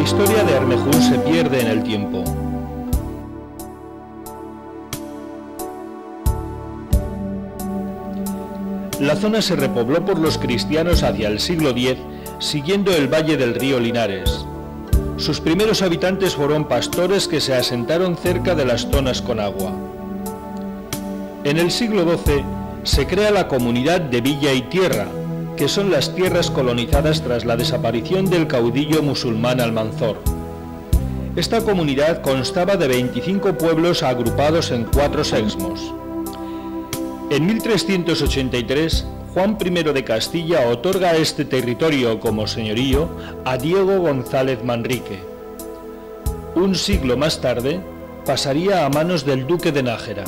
historia de Armejún se pierde en el tiempo. La zona se repobló por los cristianos hacia el siglo X, siguiendo el valle del río Linares. Sus primeros habitantes fueron pastores que se asentaron cerca de las zonas con agua. En el siglo XII se crea la comunidad de Villa y Tierra, que son las tierras colonizadas tras la desaparición del caudillo musulmán Almanzor. Esta comunidad constaba de 25 pueblos agrupados en cuatro sexmos. En 1383, Juan I de Castilla otorga este territorio como señorío a Diego González Manrique. Un siglo más tarde, pasaría a manos del duque de Nájera.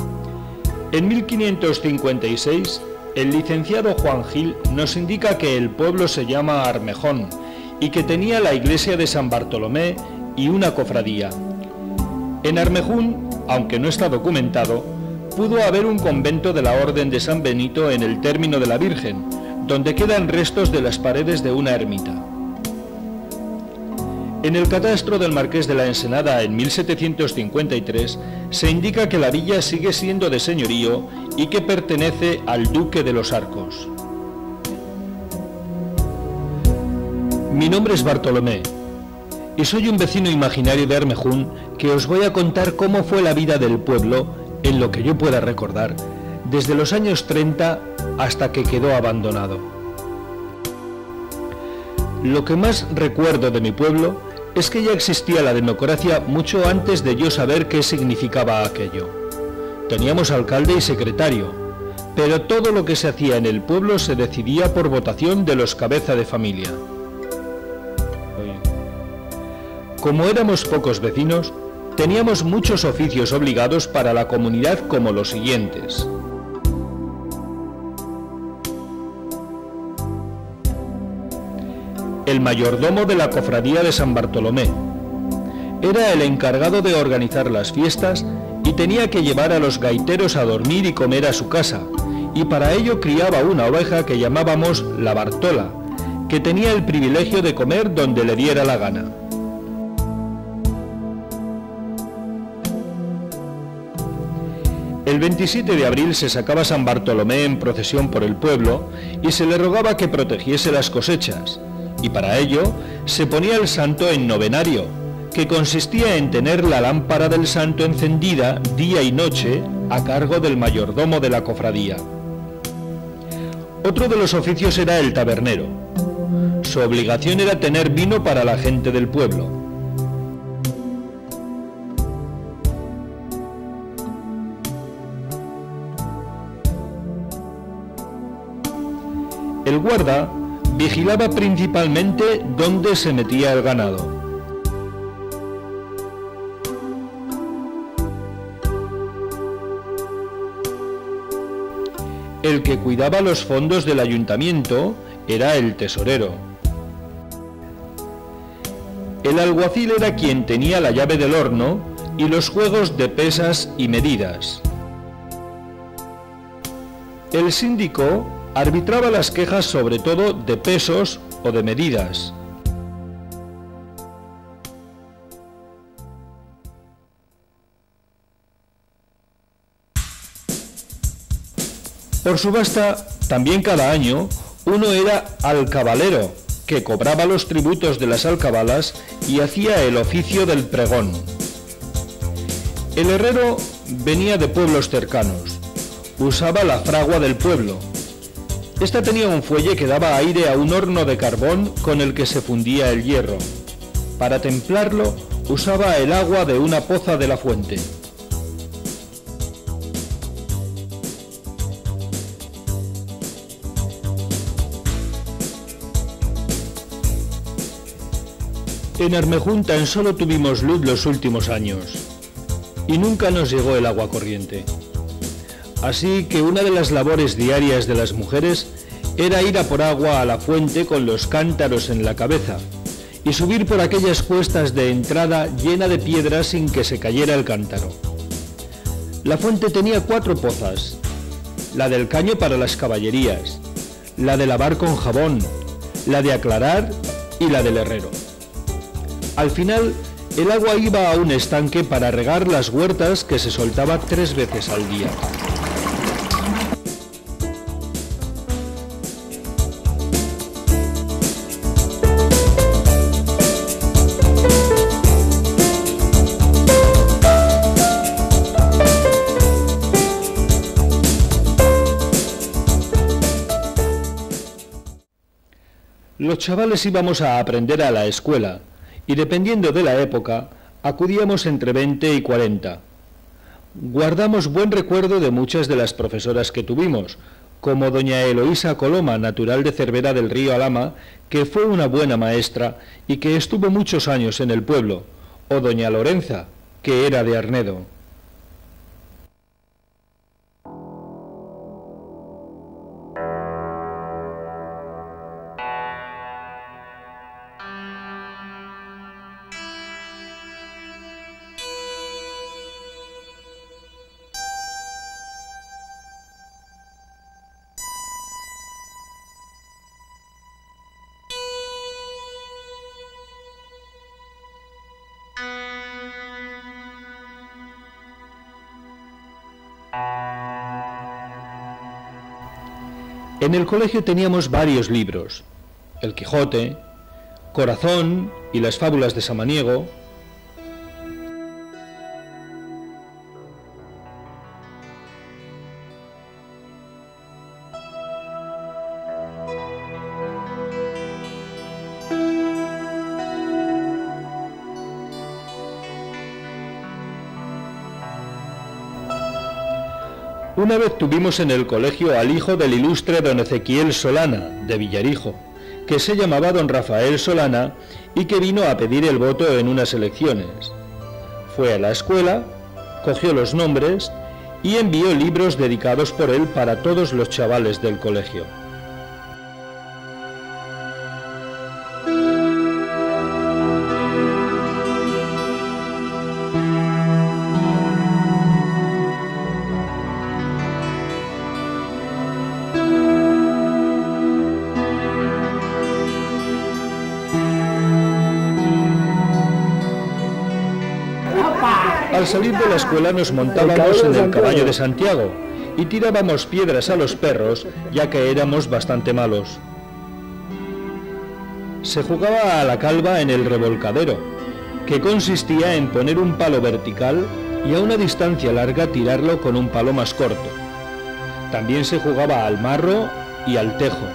En 1556, el licenciado Juan Gil nos indica que el pueblo se llama Armejón y que tenía la iglesia de San Bartolomé y una cofradía. En Armejún, aunque no está documentado, pudo haber un convento de la Orden de San Benito en el término de la Virgen, donde quedan restos de las paredes de una ermita. En el catastro del Marqués de la Ensenada en 1753 se indica que la villa sigue siendo de señorío y que pertenece al Duque de los Arcos. Mi nombre es Bartolomé y soy un vecino imaginario de Armejún que os voy a contar cómo fue la vida del pueblo en lo que yo pueda recordar, desde los años 30 hasta que quedó abandonado. Lo que más recuerdo de mi pueblo es que ya existía la democracia mucho antes de yo saber qué significaba aquello. Teníamos alcalde y secretario, pero todo lo que se hacía en el pueblo se decidía por votación de los cabeza de familia. Como éramos pocos vecinos, teníamos muchos oficios obligados para la comunidad como los siguientes. El mayordomo de la cofradía de San Bartolomé. Era el encargado de organizar las fiestas y tenía que llevar a los gaiteros a dormir y comer a su casa, y para ello criaba una oveja que llamábamos la Bartola, que tenía el privilegio de comer donde le diera la gana. El 27 de abril se sacaba San Bartolomé en procesión por el pueblo y se le rogaba que protegiese las cosechas, y para ello se ponía el santo en novenario, que consistía en tener la lámpara del santo encendida día y noche a cargo del mayordomo de la cofradía. Otro de los oficios era el tabernero. Su obligación era tener vino para la gente del pueblo El guarda vigilaba principalmente dónde se metía el ganado. El que cuidaba los fondos del ayuntamiento era el tesorero. El alguacil era quien tenía la llave del horno y los juegos de pesas y medidas. El síndico arbitraba las quejas sobre todo de pesos o de medidas. Por subasta, también cada año, uno era alcabalero, que cobraba los tributos de las alcabalas y hacía el oficio del pregón. El herrero venía de pueblos cercanos, usaba la fragua del pueblo, esta tenía un fuelle que daba aire a un horno de carbón con el que se fundía el hierro. Para templarlo usaba el agua de una poza de la fuente. En Armejún tan solo tuvimos luz los últimos años y nunca nos llegó el agua corriente. Así que una de las labores diarias de las mujeres era ir a por agua a la fuente con los cántaros en la cabeza y subir por aquellas cuestas de entrada llena de piedras sin que se cayera el cántaro. La fuente tenía cuatro pozas, la del caño para las caballerías, la de lavar con jabón, la de aclarar y la del herrero. Al final, el agua iba a un estanque para regar las huertas que se soltaba tres veces al día. Los chavales íbamos a aprender a la escuela y dependiendo de la época, acudíamos entre 20 y 40. Guardamos buen recuerdo de muchas de las profesoras que tuvimos, como doña Eloísa Coloma, natural de Cervera del Río Alama, que fue una buena maestra y que estuvo muchos años en el pueblo, o doña Lorenza, que era de Arnedo. En el colegio teníamos varios libros, El Quijote, Corazón y las fábulas de Samaniego, Una vez tuvimos en el colegio al hijo del ilustre don Ezequiel Solana, de Villarijo, que se llamaba don Rafael Solana y que vino a pedir el voto en unas elecciones. Fue a la escuela, cogió los nombres y envió libros dedicados por él para todos los chavales del colegio. Al salir de la escuela nos montábamos en el caballo de Santiago y tirábamos piedras a los perros, ya que éramos bastante malos. Se jugaba a la calva en el revolcadero, que consistía en poner un palo vertical y a una distancia larga tirarlo con un palo más corto. También se jugaba al marro y al tejo.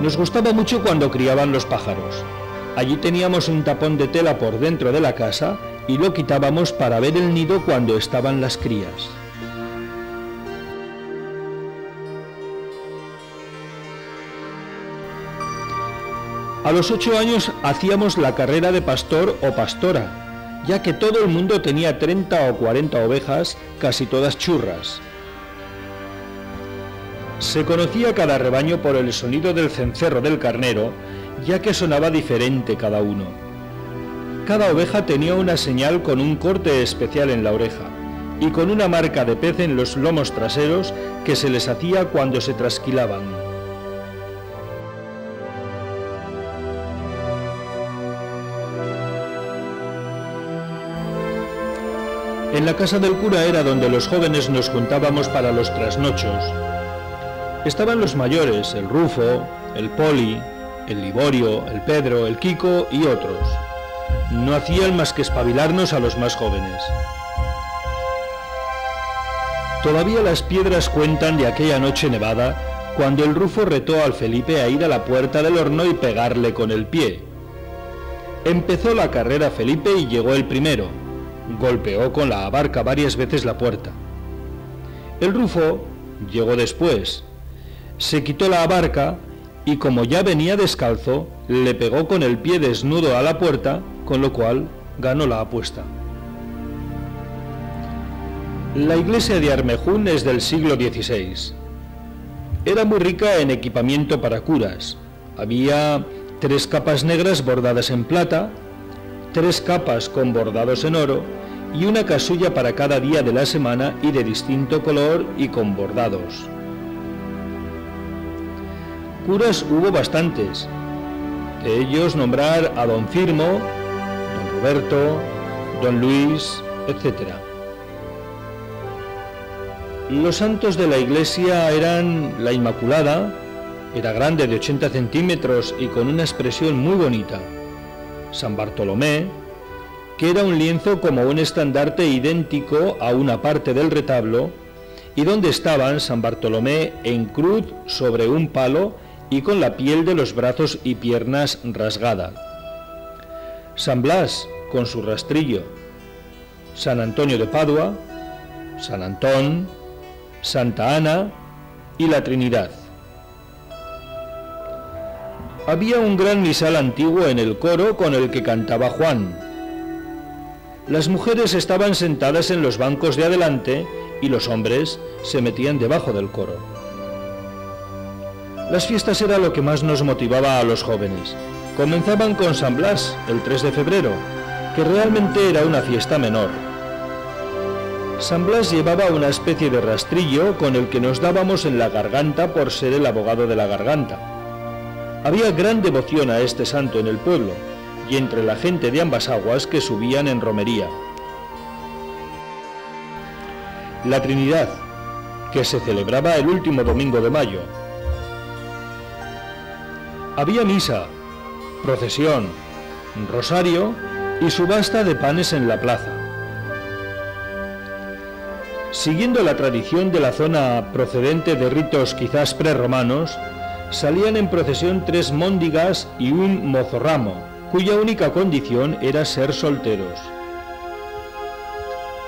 Nos gustaba mucho cuando criaban los pájaros. Allí teníamos un tapón de tela por dentro de la casa y lo quitábamos para ver el nido cuando estaban las crías. A los ocho años hacíamos la carrera de pastor o pastora, ya que todo el mundo tenía 30 o 40 ovejas, casi todas churras. Se conocía cada rebaño por el sonido del cencerro del carnero ya que sonaba diferente cada uno. Cada oveja tenía una señal con un corte especial en la oreja y con una marca de pez en los lomos traseros que se les hacía cuando se trasquilaban. En la casa del cura era donde los jóvenes nos juntábamos para los trasnochos. Estaban los mayores, el Rufo, el Poli, el Liborio, el Pedro, el Kiko y otros. No hacían más que espabilarnos a los más jóvenes. Todavía las piedras cuentan de aquella noche nevada cuando el Rufo retó al Felipe a ir a la puerta del horno y pegarle con el pie. Empezó la carrera Felipe y llegó el primero. Golpeó con la abarca varias veces la puerta. El Rufo llegó después. Se quitó la abarca y como ya venía descalzo, le pegó con el pie desnudo a la puerta, con lo cual ganó la apuesta. La iglesia de Armejún es del siglo XVI. Era muy rica en equipamiento para curas. Había tres capas negras bordadas en plata, tres capas con bordados en oro y una casulla para cada día de la semana y de distinto color y con bordados. Curas hubo bastantes, De ellos nombrar a don Firmo, don Roberto, don Luis, etc. Los santos de la iglesia eran la Inmaculada, era grande de 80 centímetros y con una expresión muy bonita. San Bartolomé, que era un lienzo como un estandarte idéntico a una parte del retablo, y donde estaban San Bartolomé en cruz sobre un palo y con la piel de los brazos y piernas rasgada. San Blas con su rastrillo, San Antonio de Padua, San Antón, Santa Ana y la Trinidad. Había un gran misal antiguo en el coro con el que cantaba Juan. Las mujeres estaban sentadas en los bancos de adelante y los hombres se metían debajo del coro. Las fiestas era lo que más nos motivaba a los jóvenes. Comenzaban con San Blas, el 3 de febrero, que realmente era una fiesta menor. San Blas llevaba una especie de rastrillo con el que nos dábamos en la garganta por ser el abogado de la garganta. Había gran devoción a este santo en el pueblo y entre la gente de ambas aguas que subían en romería. La Trinidad, que se celebraba el último domingo de mayo, había misa, procesión, rosario y subasta de panes en la plaza. Siguiendo la tradición de la zona procedente de ritos quizás prerromanos, salían en procesión tres móndigas y un mozorramo, cuya única condición era ser solteros.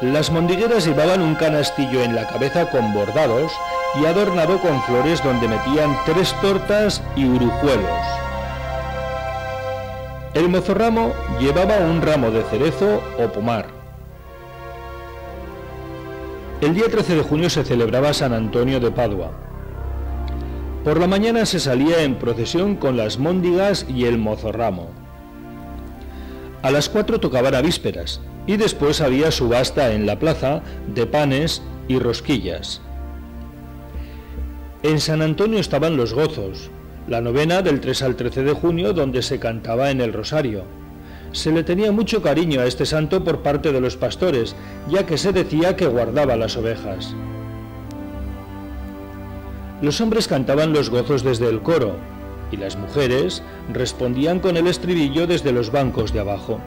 Las mondigueras llevaban un canastillo en la cabeza con bordados y adornado con flores donde metían tres tortas y urujuelos. El mozorramo llevaba un ramo de cerezo o pomar. El día 13 de junio se celebraba San Antonio de Padua. Por la mañana se salía en procesión con las móndigas y el mozorramo. A las 4 tocaban a vísperas y después había subasta en la plaza de panes y rosquillas. En San Antonio estaban los gozos, la novena del 3 al 13 de junio donde se cantaba en el rosario. Se le tenía mucho cariño a este santo por parte de los pastores, ya que se decía que guardaba las ovejas. Los hombres cantaban los gozos desde el coro y las mujeres respondían con el estribillo desde los bancos de abajo.